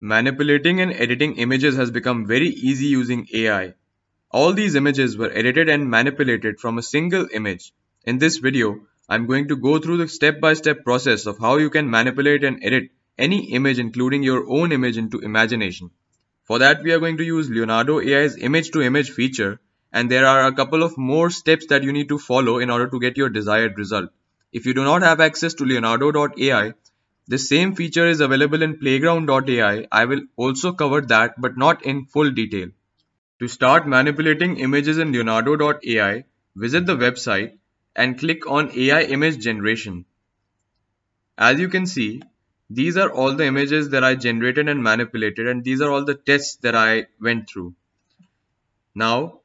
Manipulating and editing images has become very easy using AI. All these images were edited and manipulated from a single image. In this video, I'm going to go through the step-by-step -step process of how you can manipulate and edit any image including your own image into imagination. For that we are going to use Leonardo AI's image-to-image -image feature and there are a couple of more steps that you need to follow in order to get your desired result. If you do not have access to Leonardo.ai, the same feature is available in playground.ai. I will also cover that but not in full detail. To start manipulating images in Leonardo.ai, visit the website and click on AI image generation. As you can see, these are all the images that I generated and manipulated and these are all the tests that I went through. Now,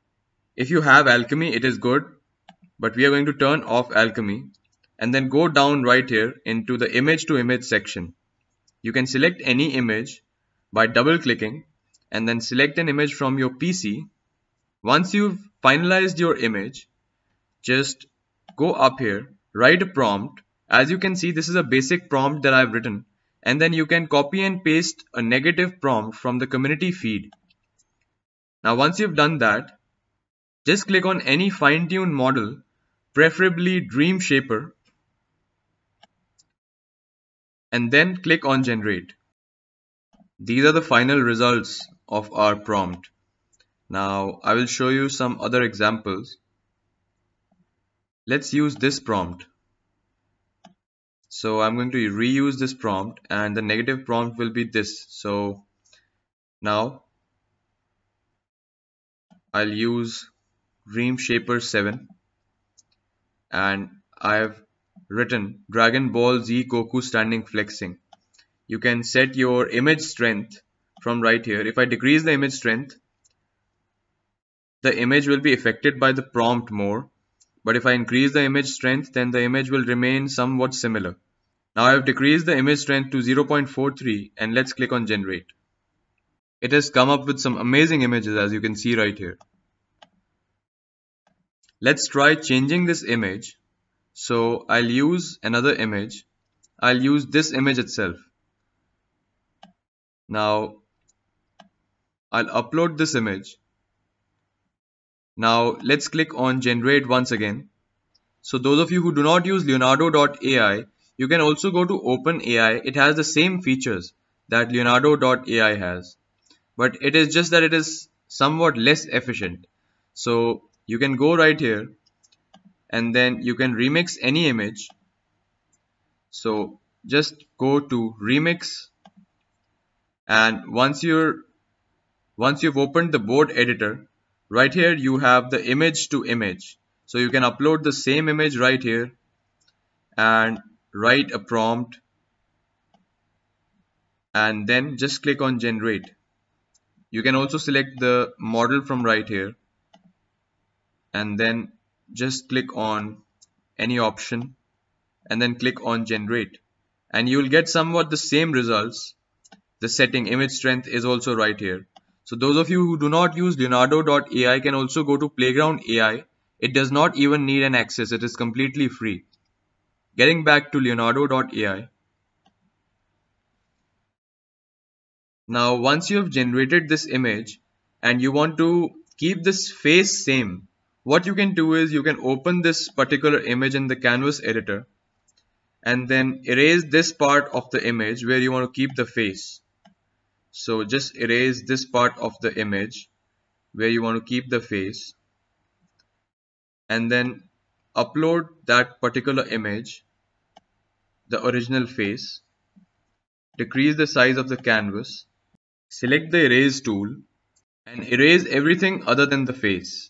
if you have alchemy, it is good, but we are going to turn off alchemy and then go down right here into the image to image section. You can select any image by double clicking and then select an image from your PC. Once you've finalized your image, just go up here, write a prompt. As you can see, this is a basic prompt that I've written and then you can copy and paste a negative prompt from the community feed. Now once you've done that, just click on any fine-tuned model, preferably Dream Shaper and then click on generate. These are the final results of our prompt. Now I will show you some other examples. Let's use this prompt. So I'm going to reuse this prompt and the negative prompt will be this. So now I'll use Dream Shaper 7 and I've written Dragon Ball Z Goku standing flexing. You can set your image strength from right here. If I decrease the image strength, the image will be affected by the prompt more. But if I increase the image strength, then the image will remain somewhat similar. Now I have decreased the image strength to 0.43 and let's click on generate. It has come up with some amazing images as you can see right here. Let's try changing this image so I'll use another image. I'll use this image itself. Now I'll upload this image. Now let's click on generate once again. So those of you who do not use Leonardo.ai, you can also go to OpenAI. It has the same features that Leonardo.ai has. But it is just that it is somewhat less efficient. So you can go right here and then you can remix any image. So just go to remix and once you're once you've opened the board editor right here you have the image to image. So you can upload the same image right here and write a prompt and then just click on generate. You can also select the model from right here and then just click on any option and then click on generate. And you will get somewhat the same results. The setting image strength is also right here. So those of you who do not use leonardo.ai can also go to playground ai it does not even need an access. It is completely free. Getting back to leonardo.ai now once you have generated this image and you want to keep this face same what you can do is you can open this particular image in the canvas editor and then erase this part of the image where you want to keep the face. So just erase this part of the image where you want to keep the face and then upload that particular image the original face decrease the size of the canvas select the erase tool and erase everything other than the face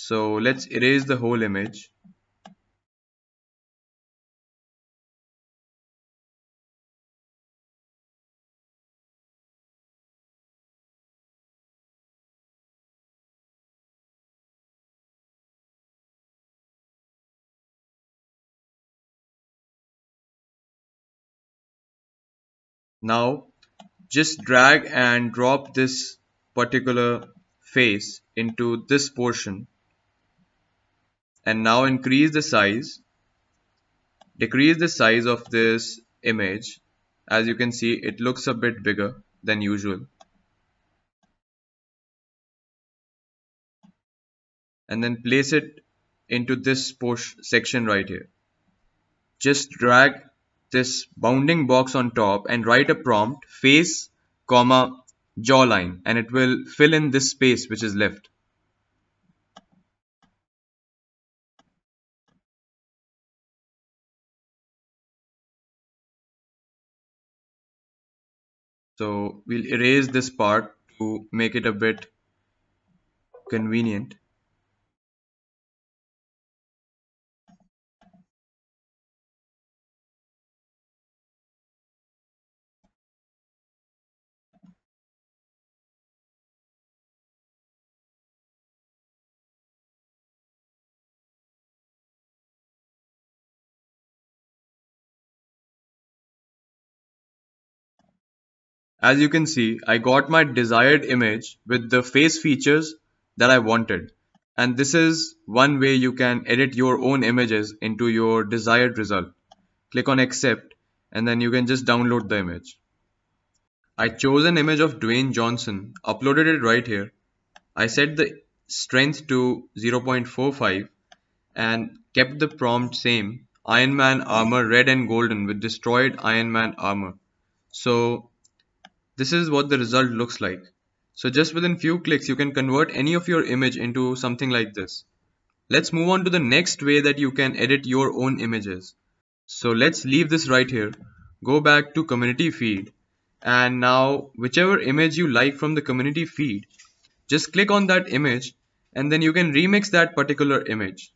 so let's erase the whole image. Now just drag and drop this particular face into this portion and now increase the size decrease the size of this image. As you can see it looks a bit bigger than usual. And then place it into this section right here. Just drag this bounding box on top and write a prompt face comma jawline and it will fill in this space which is left So we'll erase this part to make it a bit convenient. As you can see, I got my desired image with the face features that I wanted. And this is one way you can edit your own images into your desired result. Click on accept and then you can just download the image. I chose an image of Dwayne Johnson, uploaded it right here. I set the strength to 0.45 and kept the prompt same Iron Man armor red and golden with destroyed Iron Man armor. So this is what the result looks like. So just within few clicks you can convert any of your image into something like this. Let's move on to the next way that you can edit your own images. So let's leave this right here. Go back to community feed and now whichever image you like from the community feed just click on that image and then you can remix that particular image.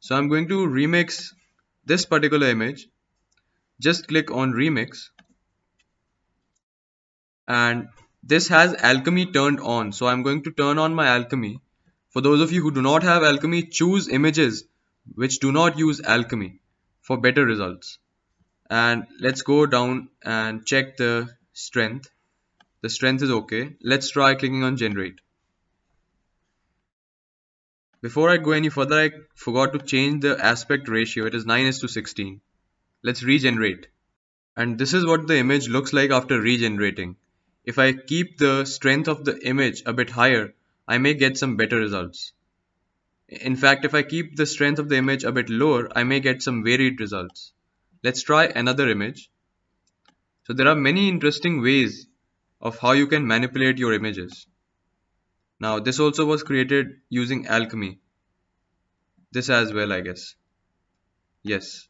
So I'm going to remix this particular image. Just click on remix and this has alchemy turned on. So I'm going to turn on my alchemy. For those of you who do not have alchemy choose images which do not use alchemy for better results. And let's go down and check the strength. The strength is okay. Let's try clicking on generate. Before I go any further I forgot to change the aspect ratio. It is 9 is to 16 let's regenerate. And this is what the image looks like after regenerating if I keep the strength of the image a bit higher, I may get some better results. In fact, if I keep the strength of the image a bit lower, I may get some varied results. Let's try another image. So there are many interesting ways of how you can manipulate your images. Now this also was created using alchemy. This as well I guess. Yes.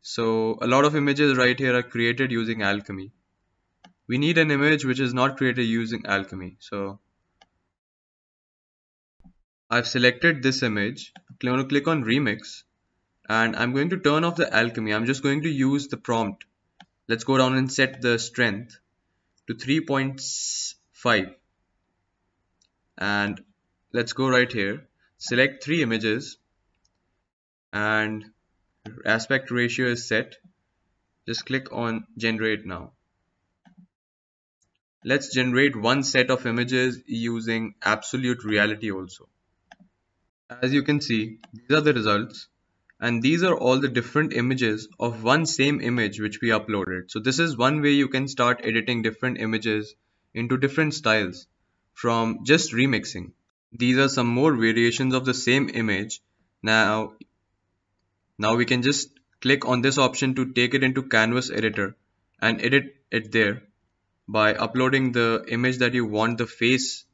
So a lot of images right here are created using alchemy we need an image which is not created using alchemy. So I've selected this image. I'm going to click on remix and I'm going to turn off the alchemy. I'm just going to use the prompt. Let's go down and set the strength to 3.5 and let's go right here. Select three images and aspect ratio is set. Just click on generate now Let's generate one set of images using absolute reality also. As you can see, these are the results and these are all the different images of one same image which we uploaded. So this is one way you can start editing different images into different styles from just remixing. These are some more variations of the same image. Now, now we can just click on this option to take it into canvas editor and edit it there by uploading the image that you want the face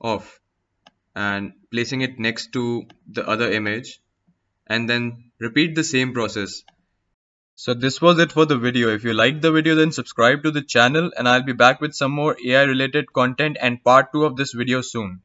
of and placing it next to the other image and then repeat the same process. So this was it for the video. If you liked the video then subscribe to the channel and I'll be back with some more AI related content and part 2 of this video soon.